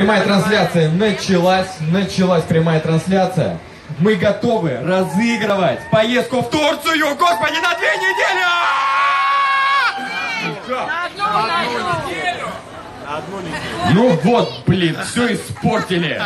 Прямая трансляция началась, началась прямая трансляция. Мы готовы разыгрывать поездку в Турцию, господи, на две недели! На одну, на одну. Ну вот, блин, все испортили.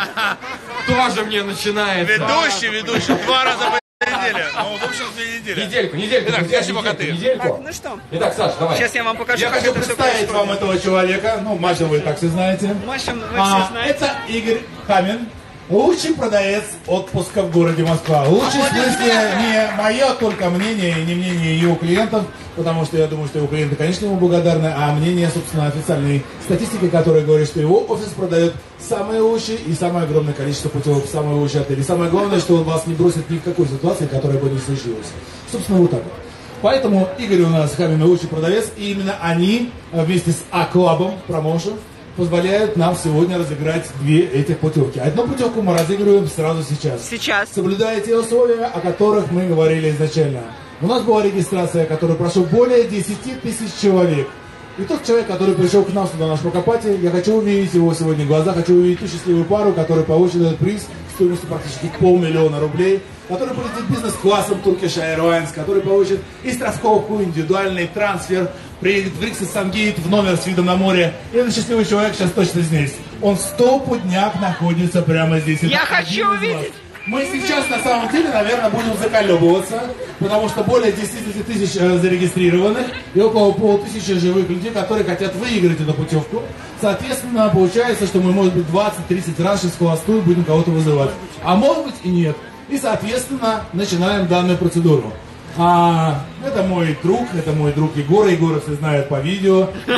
Тоже мне начинается. Ведущий, ведущий, два раза по неделе. Ну, в общем, две недели. Недельку, недельку. Итак, друзья, недельку, коты. недельку. Ну что, Итак, Саш, давай. сейчас я вам покажу, Я хочу представить вам этого человека. Ну, Маша вы так все знаете. Маша, вы А, все знаете. это Игорь Камин. Лучший продавец отпуска в городе Москва. Лучший в смысле не мое только мнение и не мнение его клиентов, потому что я думаю, что его клиенты, конечно, ему благодарны, а мнение, собственно, официальной статистики, которая говорит, что его офис продает самые лучшие и самое огромное количество путевок в самые лучшие отели. Самое главное, что он вас не бросит ни в какой ситуации, которая бы не случилась. Собственно, вот так вот. Поэтому Игорь у нас Хамин лучший продавец, и именно они э, вместе с А-клабом промоушен позволяют нам сегодня разыграть две этих путевки. Одну путевку мы разыгрываем сразу сейчас. Сейчас. Соблюдая те условия, о которых мы говорили изначально. У нас была регистрация, которую прошел более 10 тысяч человек. И тот человек, который пришел к нам сюда, наш покопатель, я хочу увидеть его сегодня в глаза, хочу увидеть ту счастливую пару, которая получит этот приз стоимостью практически полмиллиона рублей, который полетит бизнес-классом Turkish Airlines, который получит и страховку, индивидуальный трансфер, приедет в Рикс и Самгейт в номер с видом на море. И этот счастливый человек сейчас точно здесь. Он стопудняк находится прямо здесь. Это Я хочу увидеть. Мы сейчас на самом деле, наверное, будем заколебываться, потому что более 10 тысяч э, зарегистрированных и около полтысячи живых людей, которые хотят выиграть эту путевку. Соответственно, получается, что мы, может быть, 20-30 раз сейчас холостую будем кого-то вызывать. А может быть и нет. И, соответственно, начинаем данную процедуру. А, это мой друг, это мой друг Егор. Егора все знают по видео.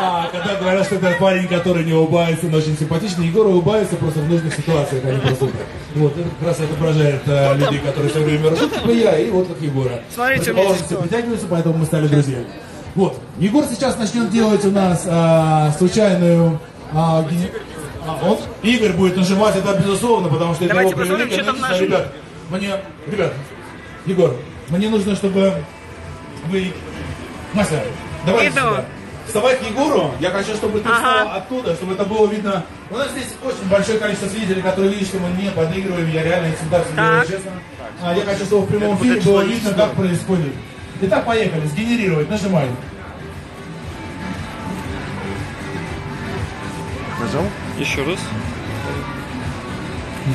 А, когда говорят, что это парень, который не улыбается, но очень симпатичный, Егор улыбается просто в нужных ситуациях, а не просто так. Вот, это как раз отображает э, людей, которые все время ржут, как и я, и вот как Егора. Смотрите, у кто? притягиваются, поэтому мы стали друзьями. Вот, Егор сейчас начнет делать у нас а, случайную... а, гени- а, он, Игорь будет нажимать это безусловно, потому что Давайте это его привилегия. нажимать. Ребят, мне, ребят, Егор, мне нужно, чтобы вы... Мася, давай Иду. сюда. Вставай к Егору, я хочу, чтобы ты Ага. встал оттуда, чтобы это было видно. У нас здесь очень большое количество свидетелей, которые видят, что мы не подыгрываем, я реально всегда все делаю Так. честно. А, я хочу, чтобы в прямом эфире было видно, как происходит. Итак, поехали, сгенерировать, нажимай. Еще раз.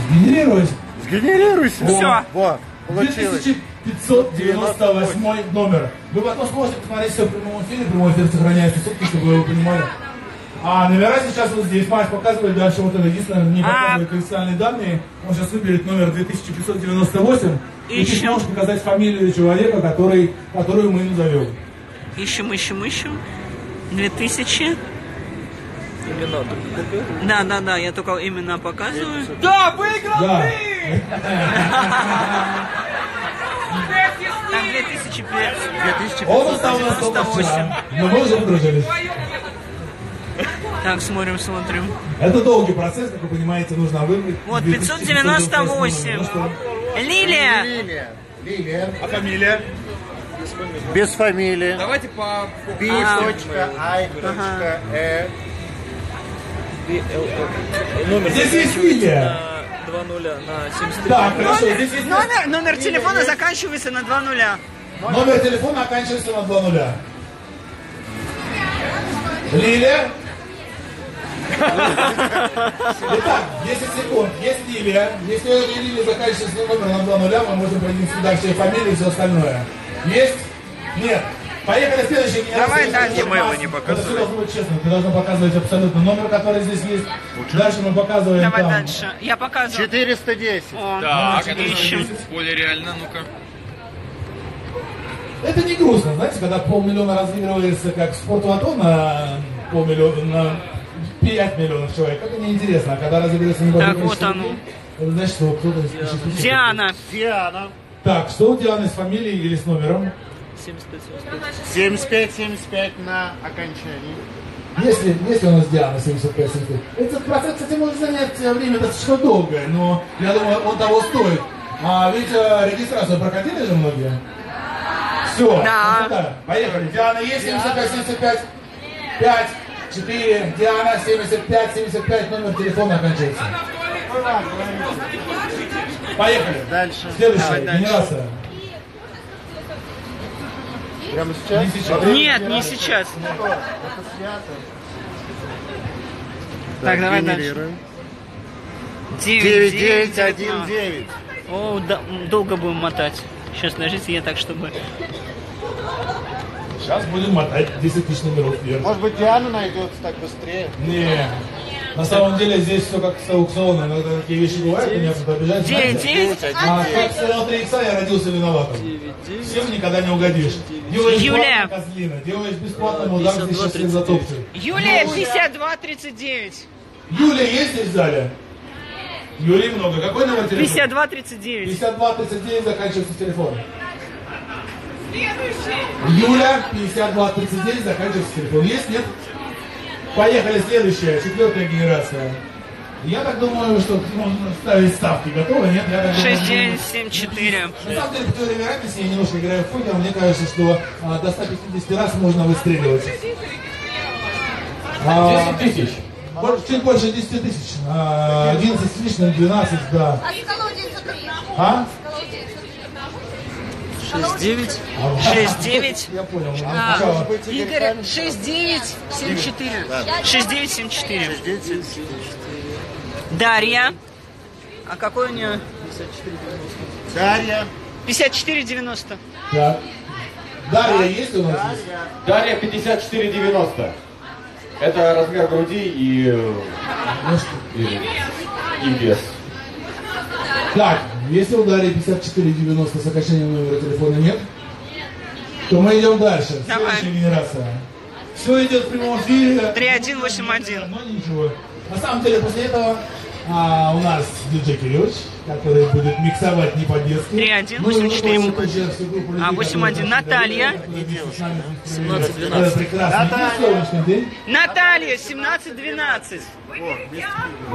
Сгенерировать. Сгенерируйся. Все. Вот, получилось. 2598 номер. Вы потом сможете посмотреть все в прямом эфире, прямой эфир сохраняется сутки, чтобы вы понимали. А номера сейчас вот здесь, Маш показывает дальше, вот это единственное, не А. показывает коллекционные данные. Он сейчас выберет номер 2598. И чуть можешь показать фамилию человека, который, которую мы назовем. Ищем, ищем, ищем. 2000. Да, да, да, я только именно показываю. Да, выиграл Да. ты! Так, 2500. Он нас только вчера, но мы уже подружились. Так, смотрим, смотрим. Это долгий процесс, как вы понимаете, нужно выбрать. Вот, 2598. 598. Ну что? Лилия. Фамилия. Лилия. А фамилия? Без фамилии. Давайте по... Би. Точка. Ай. Точка. Э. Здесь есть Лилия. Два нуля на 73. Так, хорошо, здесь есть Номер, номер телефона заканчивается на 2 нуля. Номер телефона оканчивается на 2 нуля. Лилия? Итак, 10 секунд. Есть Лилия. Если Лилии заканчивается номер на 2 нуля, мы можем произнести дальше фамилию и все остальное. Есть? Нет. Поехали следующий генерал. Давай дальше. у нас- не Это все должно быть честно. Ты должна показывать абсолютно номер, который здесь есть. Дальше мы показываем Давай там. дальше. Я показываю. 410. О, Так, это ищем. более реально, ну-ка. Это не грустно, знаете, когда полмиллиона разыгрывается как спортлото на полмиллиона, на 5 миллионов человек, это неинтересно. А когда разыгрывается небольшое Так, вот оно. это значит, что кто-то. Диана. Диана. Так, что у Дианы с фамилией или с номером? 75, 75. 75, 75 на окончании. Если, если у нас Диана 75 75 Этот процесс, кстати, может занять э, время достаточно долгое, но я думаю, он того стоит. А ведь э, регистрацию прокатили же многие? Все. Да. Поехали. Диана есть 75 75 5, 4, Диана, 75, 75, номер телефона оканчивается. Поехали. Дальше. Следующая, генерация. Прямо сейчас? Не сейчас. Нет, не сейчас. Так, давай дальше. Генерируем. 9, 9, 9, 9, 1, 9. О, да, долго будем мотать. Сейчас, подождите, я так, чтобы... Сейчас будем мотать 10 тысяч номеров вверх. Может быть, Диана найдется так быстрее? Не. На самом деле здесь все как с аукциона. Иногда такие вещи бывают, меня тут обижают. 9, знаете. 9. А как сказал 3 икса, я родился виноватым. Всем никогда не угодишь. Делаешь Юля. козлина. Делаешь бесплатно, мудак, ты сейчас всех затопчешь. Юлия, 52, 39. Юля есть здесь в зале? Юли много. Какой номер телефона? 52, 39. 52 39 заканчивается телефон. Юля, 52 39 заканчивается телефон. Есть, нет? Поехали, следующая, четвертая генерация. Я так думаю, что можно ставить ставки. Готовы, нет? Я так думаю, 6, 9, 7, 4. На самом деле, по теории вероятности, я немножко играю в покер, мне кажется, что а, до 150 раз можно выстреливать. 10 тысяч. Больше- Чуть больше 10 тысяч. А, 11 с лишним, 12, да. А с колодец три. А? 6, 9. А, 6, 9. Я понял. А, Сначала. Игорь, 6, 9, 7, 4. 6, 9, 7, 4. Дарья. А какой у нее? Дарья. 54, 90. Так. Дарья есть у нас? Дарья 54,90. Это размер груди и, Ну и, и вес. Так, если у Дарьи 5490 сокращения номера телефона нет, то мы идем дальше. Давай. Следующая генерация. Все идет в прямом эфире. 3181. Но ничего. На самом деле, после этого а, у нас диджей Кириллович, который будет миксовать не по-детски. 3-1, Ну, и 84. мы тоже всю группу людей, А, которые 8-1. пришли Наталья. до которые вместе с нами 17, провели этот прекрасный день, солнечный день. Наталья, 17, 12.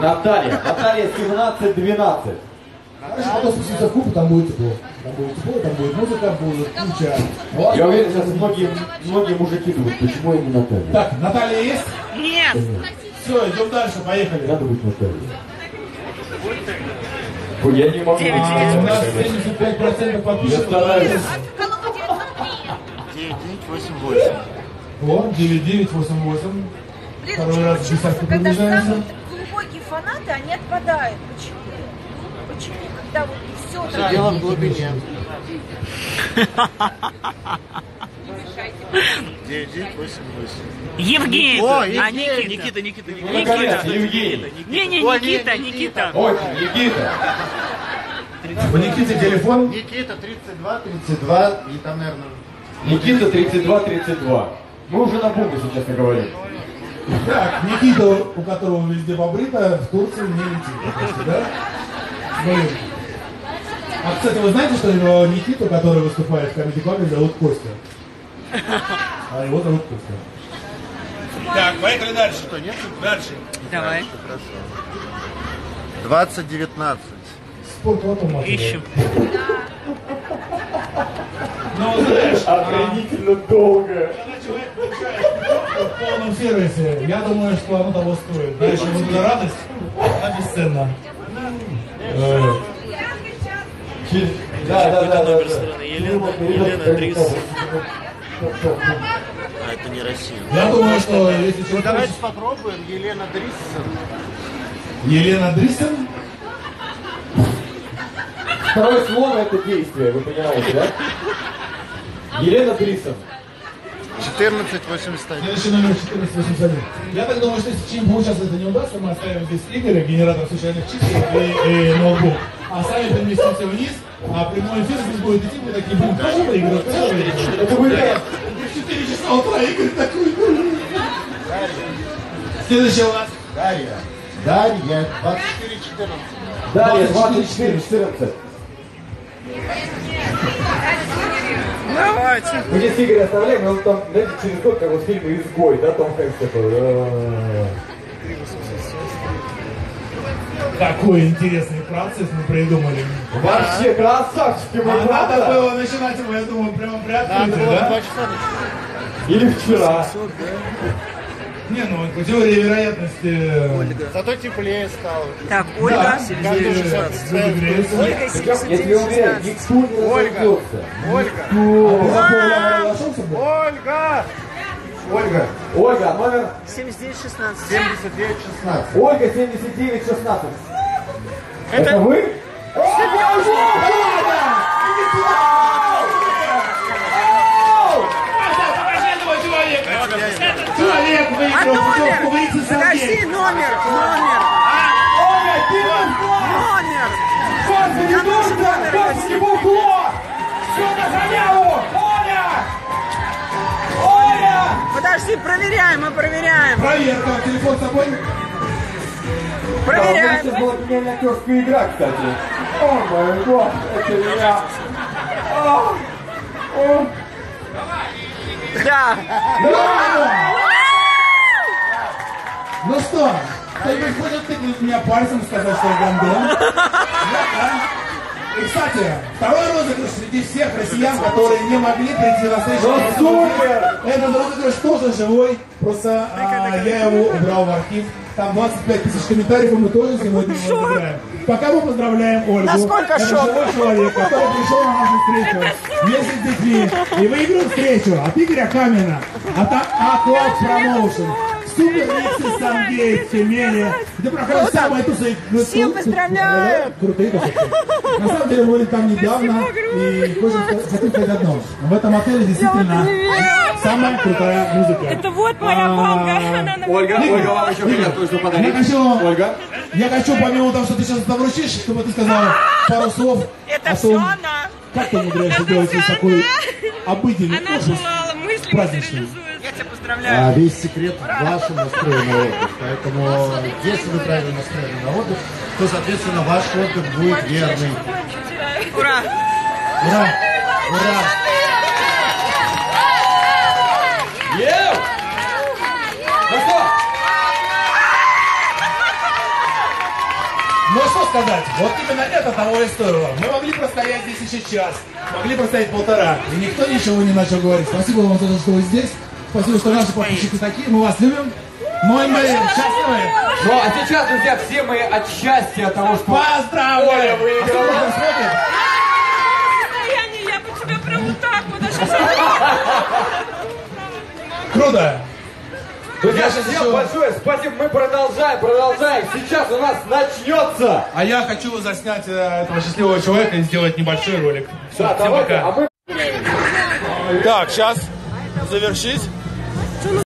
Наталья. Наталья 17-12. Короче, потом спуститься в куб, там будет тепло. Там будет тепло, там будет музыка, будет куча. Вот. Я уверен, сейчас многие, многие мужики думают, почему я не Наталья? Так, Наталья есть? Нет. Все, идем дальше, поехали. Надо быть Натальей. Ой, Я не могу. Девять, У нас 75% Я подписчиков. стараюсь. Колодец три. 9, 9, 8, 8. О, 9988. Блин, Второй раз в десятку когда самые глубокие фанаты, они отпадают. Почему? Почему? Когда вот все. Дело в глубине. 9, 9, 8, 8. Евгений. О, а Евгений. Никита? Никита, Никита, Ну, наконец, Евгений. Не, не, Никита, Никита. Ой, Никита. У Никиты телефон. Никита 32, 32. И там, наверное, Никита 32-32. Мы уже на бомбе сейчас говорим. Так, Никита, у которого везде побрито, в Турции не летит. Да? Блин. А, кстати, вы знаете, что Никиту, который выступает в Comedy Club, зовут Костя? А его зовут Костя. Так, поехали дальше. что, нет? Дальше. Давай. Хорошо. 20, 19. Спорт потом. Ищем. Ну, знаешь, Охренительно долго. в полном сервисе. Я думаю, что оно того стоит. Дальше вот эта радость, она бесценна. Э, Да, да, да, да. страны. Елена, Елена Дрис. А это не Россия. Я думаю, что если человек... Давайте попробуем. Елена Дриссон. Елена Дриссен, Второе слово это действие, вы понимаете, да? Елена Дрисов. 14, 81. следующий номер 1481. Я так думаю, что если чем сейчас это не удастся, мы оставим здесь Игоря, генератор случайных чисел и, и ноутбук. А сами переместимся вниз, а прямой эфир здесь будет идти, мы такие будем тоже выигрывать, тоже выигрывать. Это будет в 4 часа утра Игорь такой. Следующий у нас Дарья. Дарья. 24, 14. Далее 24, 24-14. Давайте. Мы здесь Игоря оставляем, и он там, знаете, через год, как вот фильм «Изгой», да, Том Хэнкс такой. Какой интересный процесс мы придумали. Вообще красавчики, мы А надо было начинать его, я думаю, прямо при открытии, да? два часа. Или вчера. Не, ну, по теории вероятности... Зато теплее стало. Так, Да, Ольга. Уже разогреется. Ольга Если уверен, 7916. никто не Ольга. Ольга! За пол ошибся, блядь? Ольга! Ольга! Ольга, номер 7916. 79 16. Ольга 7916. Это- Это вы? Человек А выиграл путевку в номер? Рице Подожди, Сергей. номер, номер, проверяем, мы проверяем. Проверка, телефон с собой. Проверяем. сейчас была гениальная актерская игра, кстати. О мой год, это я. О, о. Да. Ну что, кто-нибудь хочет тыкнуть меня пальцем, сказать, что я гандон? И, кстати, второй розыгрыш среди всех россиян, которые не могли прийти на встречу. Супер! Этот розыгрыш тоже живой, просто а, я его убрал в архив. Там 25 тысяч комментариев, и мы тоже сегодня его разыграем. Пока мы поздравляем Ольгу. Насколько Это шок? живой человек, который пришел на нашу встречу вместе с детьми и выиграл встречу от Игоря Камина, от Aqua Promotion. Супер Миксы Сангейт, Тюмени, где проходит самая тусовка. Всем поздравляю! Крутые тусовки. На самом деле мы были там недавно и хотим ска- хотим сказать одно. В этом отеле действительно самая крутая музыка. Это вот моя А. Она на Ольга, Ольга, вам еще хотят кое-что Я подарить. хочу, Ольга. я хочу, помимо того, что ты сейчас это вручишь, чтобы ты сказала пару слов Это о все том, она. как ты умудряешься делать такой обыденный Она ужас. желала, мысли праздничный. Поздравляю. А весь секрет в вашем настроении на отдых. Поэтому, если вы правильно настроены на отдых, то, соответственно, ваш отдых будет верный. Ура. Ура! Ура! Ев! Ну что? Ну что сказать, вот именно это того и стоило. Мы могли простоять здесь еще час, могли простоять полтора, и никто ничего не начал говорить. Спасибо вам за то, что вы здесь. Спасибо, что наши подписчики такие. Мы вас любим. Ну и мы счастливы. Ну а сейчас, друзья, все мы от счастья от того, что... Поздравляю! Оля выиграла. А? Состояние, я бы тебя прям вот так вот даже Круто! Друзья, всем еще- большое спасибо. Мы продолжаем, продолжаем. Сейчас у нас начнется. А я хочу заснять э, этого счастливого человека и сделать небольшой ролик. Все, Да, всем давайте, пока. а мы Так, сейчас завершить.